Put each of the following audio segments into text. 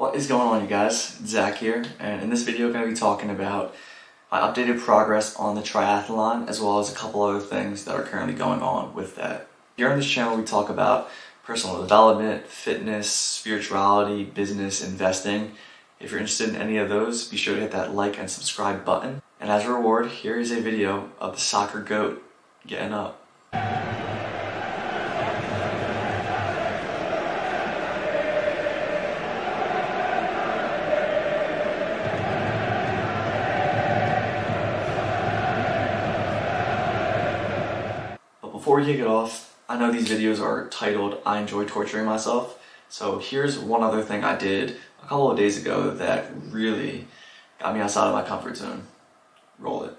What is going on you guys? Zach here and in this video I'm going to be talking about my updated progress on the triathlon as well as a couple other things that are currently going on with that. Here on this channel we talk about personal development, fitness, spirituality, business, investing. If you're interested in any of those, be sure to hit that like and subscribe button. And as a reward, here is a video of the soccer goat getting up. Before kick it off, I know these videos are titled I Enjoy Torturing Myself. So here's one other thing I did a couple of days ago that really got me outside of my comfort zone. Roll it.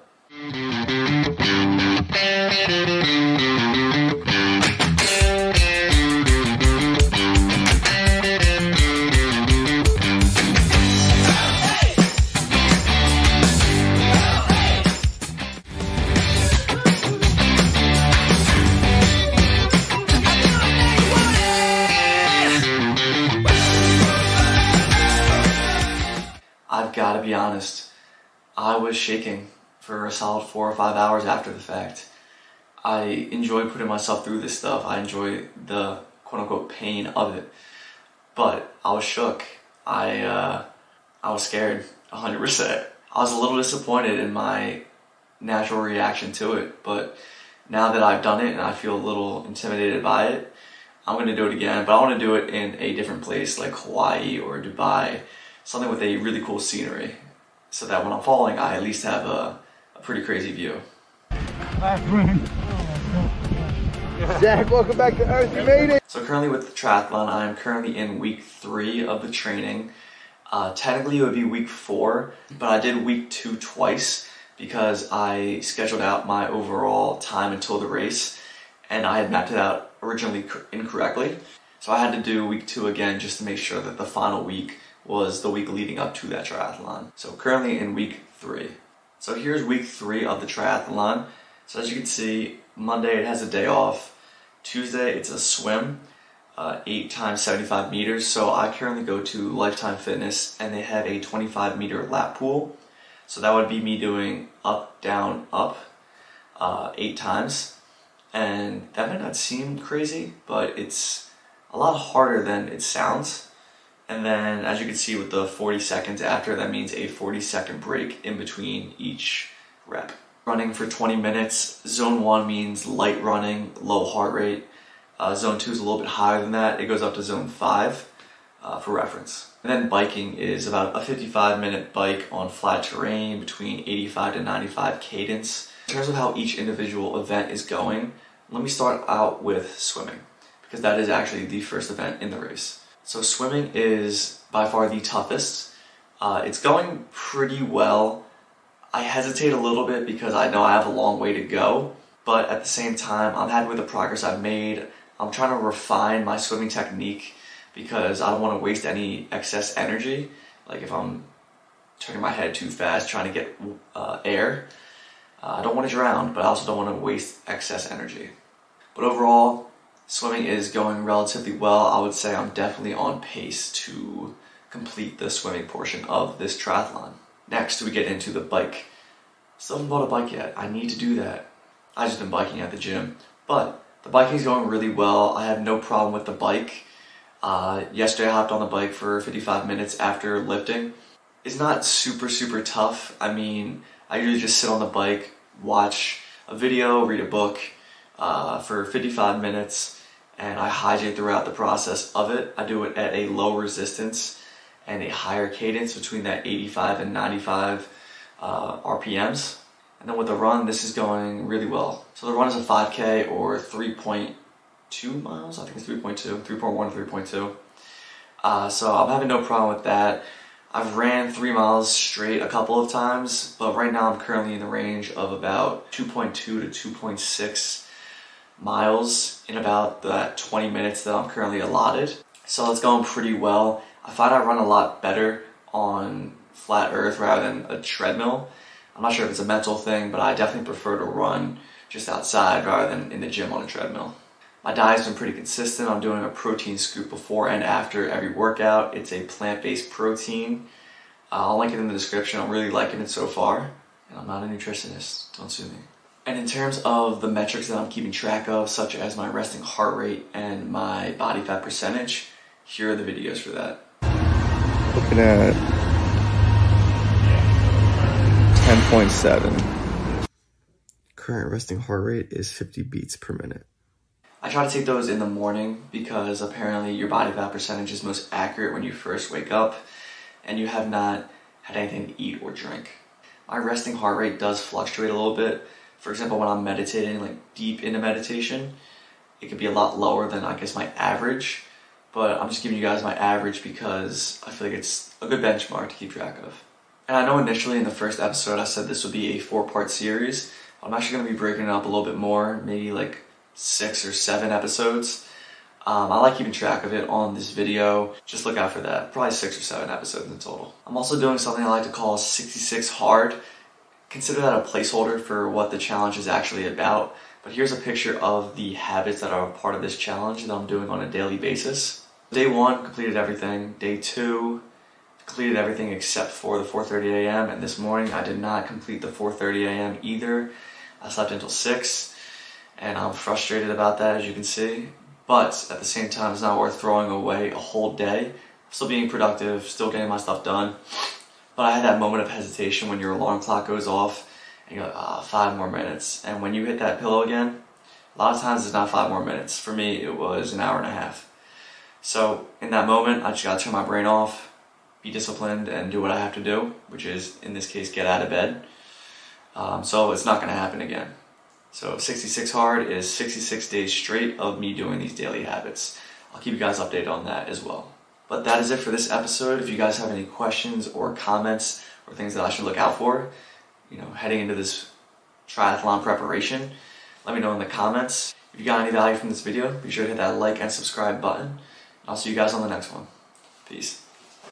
I was shaking for a solid four or five hours after the fact. I enjoy putting myself through this stuff. I enjoy the quote unquote pain of it. But I was shook. I uh, I was scared, 100%. I was a little disappointed in my natural reaction to it, but now that I've done it and I feel a little intimidated by it, I'm gonna do it again. But I want to do it in a different place like Hawaii or Dubai, something with a really cool scenery, so that when I'm falling, I at least have a, a pretty crazy view. Zach, welcome back to Earth. You made it. So currently with the triathlon, I am currently in week three of the training. Uh, technically it would be week four, but I did week two twice because I scheduled out my overall time until the race and I had mapped it out originally incorrectly. So I had to do week two again just to make sure that the final week was the week leading up to that triathlon. So currently in week three. So here's week three of the triathlon. So as you can see, Monday it has a day off. Tuesday it's a swim, uh, 8 times 75 meters. So I currently go to Lifetime Fitness and they have a 25 meter lap pool. So that would be me doing up, down, up uh, 8 times. And that might not seem crazy, but it's a lot harder than it sounds. And then as you can see with the 40 seconds after, that means a 40 second break in between each rep. Running for 20 minutes, zone one means light running, low heart rate. Uh, zone two is a little bit higher than that. It goes up to zone five uh, for reference. And then biking is about a 55 minute bike on flat terrain between 85 to 95 cadence. In terms of how each individual event is going, let me start out with swimming because that is actually the first event in the race. So swimming is by far the toughest. Uh, it's going pretty well. I hesitate a little bit because I know I have a long way to go, but at the same time, I'm happy with the progress I've made. I'm trying to refine my swimming technique because I don't want to waste any excess energy. Like if I'm turning my head too fast trying to get uh, air, uh, I don't want to drown, but I also don't want to waste excess energy. But overall, swimming is going relatively well. I would say I'm definitely on pace to complete the swimming portion of this triathlon. Next, we get into the bike. Still haven't bought a bike yet. I need to do that. I just been biking at the gym, but the biking is going really well. I have no problem with the bike. Uh, yesterday, I hopped on the bike for 55 minutes after lifting. It's not super super tough. I mean, I usually just sit on the bike, watch a video, read a book uh, for 55 minutes, and I hydrate throughout the process of it. I do it at a low resistance and a higher cadence between that 85 and 95 uh, RPMs. And then with the run, this is going really well. So the run is a 5K or 3.2 miles. I think it's 3.2, 3.1, 3.2. Uh, so I'm having no problem with that. I've ran three miles straight a couple of times, but right now I'm currently in the range of about 2.2 to 2.6 miles in about that 20 minutes that I'm currently allotted. So it's going pretty well. I find I run a lot better on flat earth rather than a treadmill. I'm not sure if it's a mental thing, but I definitely prefer to run just outside rather than in the gym on a treadmill. My diet's been pretty consistent. I'm doing a protein scoop before and after every workout. It's a plant-based protein. Uh, I'll link it in the description. I'm really liking it so far. And I'm not a nutritionist. Don't sue me. And in terms of the metrics that I'm keeping track of, such as my resting heart rate and my body fat percentage, here are the videos for that. Looking at 10.7. Current resting heart rate is 50 beats per minute. I try to take those in the morning because apparently your body fat percentage is most accurate when you first wake up and you have not had anything to eat or drink. My resting heart rate does fluctuate a little bit. For example, when I'm meditating, like deep into meditation, it could be a lot lower than I guess my average. But I'm just giving you guys my average because I feel like it's a good benchmark to keep track of. And I know initially in the first episode I said this would be a four part series. I'm actually going to be breaking it up a little bit more, maybe like six or seven episodes. Um, I like keeping track of it on this video. Just look out for that. Probably six or seven episodes in total. I'm also doing something I like to call 66 hard. Consider that a placeholder for what the challenge is actually about. But here's a picture of the habits that are part of this challenge that I'm doing on a daily basis. Day one, completed everything. Day two, completed everything except for the 4.30 a.m. And this morning I did not complete the 4.30 a.m. either. I slept until 6 and I'm frustrated about that as you can see. But at the same time, it's not worth throwing away a whole day. I'm still being productive, still getting my stuff done. But I had that moment of hesitation when your alarm clock goes off and you're like, ah, five more minutes. And when you hit that pillow again, a lot of times it's not five more minutes. For me, it was an hour and a half. So in that moment, I just gotta turn my brain off, be disciplined, and do what I have to do, which is, in this case, get out of bed. Um, so it's not gonna happen again. So 66 hard is 66 days straight of me doing these daily habits. I'll keep you guys updated on that as well. But that is it for this episode. If you guys have any questions or comments or things that I should look out for, you know, heading into this triathlon preparation, let me know in the comments. If you got any value from this video, be sure to hit that like and subscribe button. I'll see you guys on the next one. Peace.